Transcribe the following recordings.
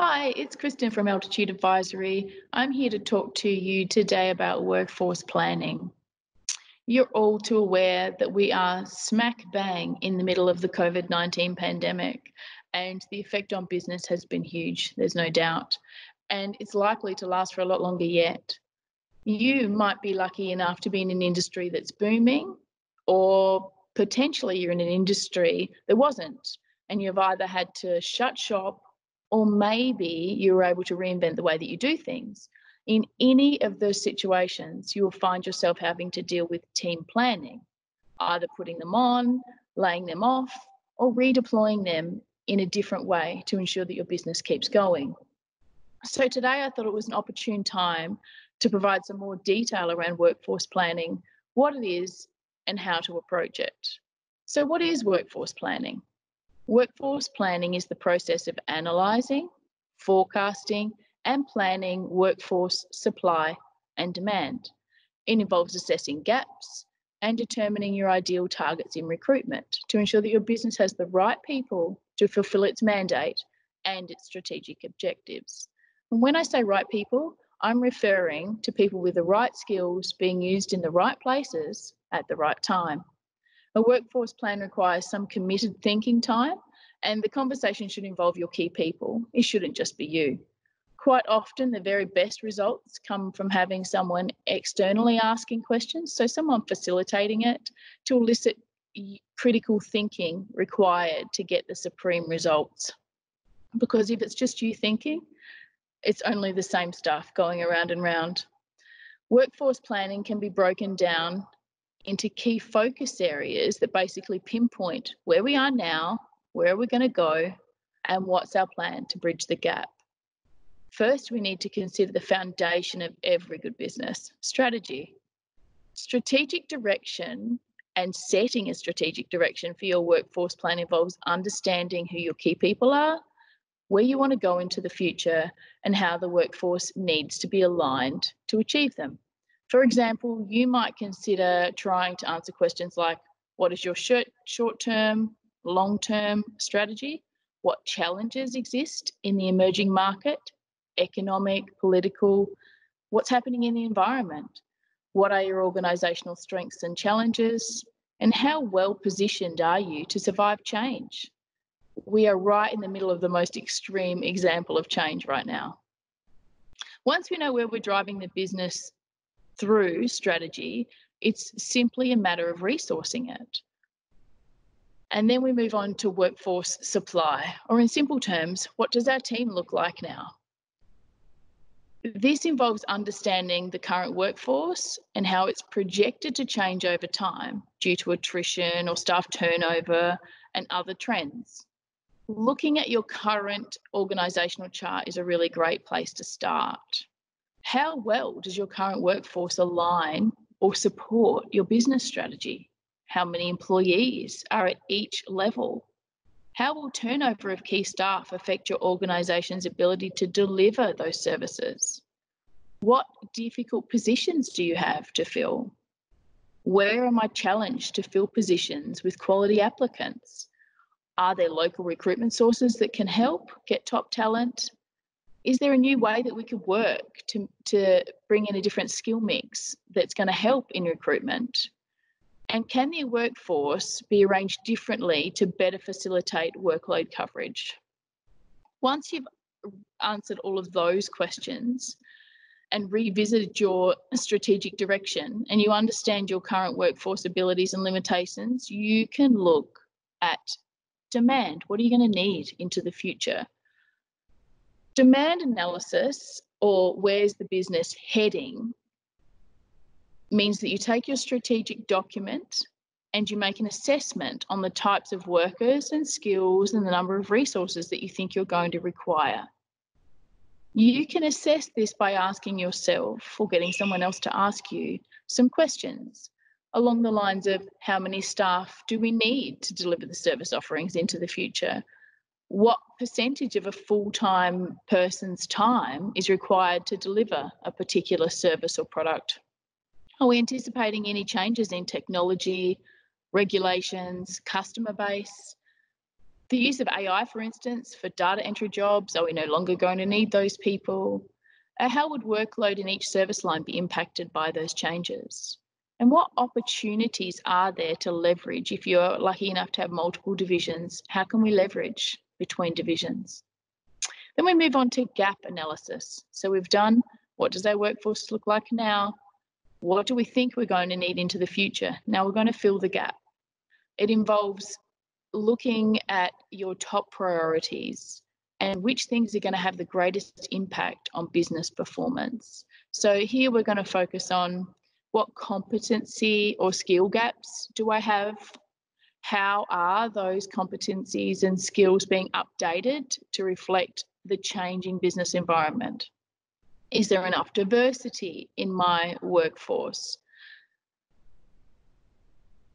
Hi, it's Kristen from Altitude Advisory. I'm here to talk to you today about workforce planning. You're all too aware that we are smack bang in the middle of the COVID 19 pandemic, and the effect on business has been huge, there's no doubt. And it's likely to last for a lot longer yet. You might be lucky enough to be in an industry that's booming, or potentially you're in an industry that wasn't, and you've either had to shut shop or maybe you were able to reinvent the way that you do things. In any of those situations, you will find yourself having to deal with team planning, either putting them on, laying them off, or redeploying them in a different way to ensure that your business keeps going. So, today I thought it was an opportune time to provide some more detail around workforce planning, what it is, and how to approach it. So, what is workforce planning? Workforce planning is the process of analysing, forecasting, and planning workforce supply and demand. It involves assessing gaps and determining your ideal targets in recruitment to ensure that your business has the right people to fulfill its mandate and its strategic objectives. And when I say right people, I'm referring to people with the right skills being used in the right places at the right time. A workforce plan requires some committed thinking time, and the conversation should involve your key people. It shouldn't just be you. Quite often, the very best results come from having someone externally asking questions, so someone facilitating it to elicit critical thinking required to get the supreme results. Because if it's just you thinking, it's only the same stuff going around and round. Workforce planning can be broken down into key focus areas that basically pinpoint where we are now, where we're going to go, and what's our plan to bridge the gap. First, we need to consider the foundation of every good business strategy. Strategic direction and setting a strategic direction for your workforce plan involves understanding who your key people are, where you want to go into the future, and how the workforce needs to be aligned to achieve them. For example, you might consider trying to answer questions like what is your short term, long term strategy? What challenges exist in the emerging market, economic, political? What's happening in the environment? What are your organisational strengths and challenges? And how well positioned are you to survive change? We are right in the middle of the most extreme example of change right now. Once we know where we're driving the business through strategy, it's simply a matter of resourcing it. And then we move on to workforce supply, or in simple terms, what does our team look like now? This involves understanding the current workforce and how it's projected to change over time due to attrition or staff turnover and other trends. Looking at your current organisational chart is a really great place to start. How well does your current workforce align or support your business strategy? How many employees are at each level? How will turnover of key staff affect your organisation's ability to deliver those services? What difficult positions do you have to fill? Where am I challenged to fill positions with quality applicants? Are there local recruitment sources that can help get top talent? Is there a new way that we could work to, to bring in a different skill mix that's going to help in recruitment? And can the workforce be arranged differently to better facilitate workload coverage? Once you've answered all of those questions and revisited your strategic direction and you understand your current workforce abilities and limitations, you can look at demand. What are you going to need into the future? Demand analysis, or where's the business heading, means that you take your strategic document and you make an assessment on the types of workers and skills and the number of resources that you think you're going to require. You can assess this by asking yourself or getting someone else to ask you some questions along the lines of how many staff do we need to deliver the service offerings into the future? What percentage of a full time person's time is required to deliver a particular service or product? Are we anticipating any changes in technology, regulations, customer base? The use of AI, for instance, for data entry jobs, are we no longer going to need those people? How would workload in each service line be impacted by those changes? And what opportunities are there to leverage if you're lucky enough to have multiple divisions? How can we leverage between divisions? Then we move on to gap analysis. So we've done what does our workforce look like now? What do we think we're going to need into the future? Now we're going to fill the gap. It involves looking at your top priorities and which things are going to have the greatest impact on business performance. So here we're going to focus on what competency or skill gaps do I have? How are those competencies and skills being updated to reflect the changing business environment? Is there enough diversity in my workforce?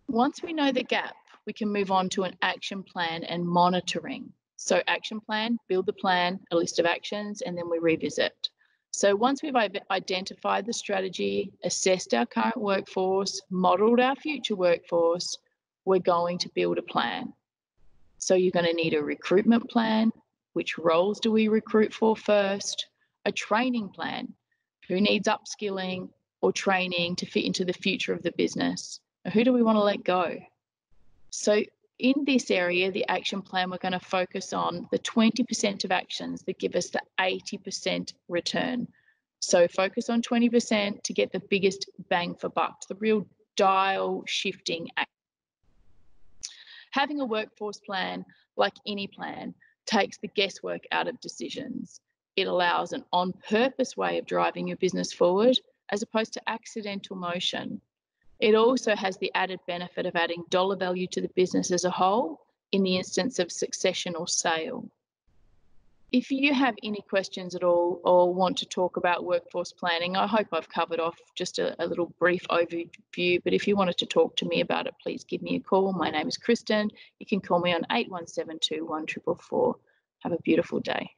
Once we know the gap, we can move on to an action plan and monitoring. So action plan, build the plan, a list of actions, and then we revisit. So once we've identified the strategy, assessed our current workforce, modeled our future workforce, we're going to build a plan. So you're going to need a recruitment plan. Which roles do we recruit for first? A training plan. Who needs upskilling or training to fit into the future of the business? Who do we want to let go? So in this area, the action plan, we're going to focus on the 20% of actions that give us the 80% return. So focus on 20% to get the biggest bang for buck, the real dial shifting. Having a workforce plan, like any plan, takes the guesswork out of decisions. It allows an on purpose way of driving your business forward as opposed to accidental motion. It also has the added benefit of adding dollar value to the business as a whole in the instance of succession or sale. If you have any questions at all or want to talk about workforce planning, I hope I've covered off just a, a little brief overview. But if you wanted to talk to me about it, please give me a call. My name is Kristen. You can call me on 8172 Have a beautiful day.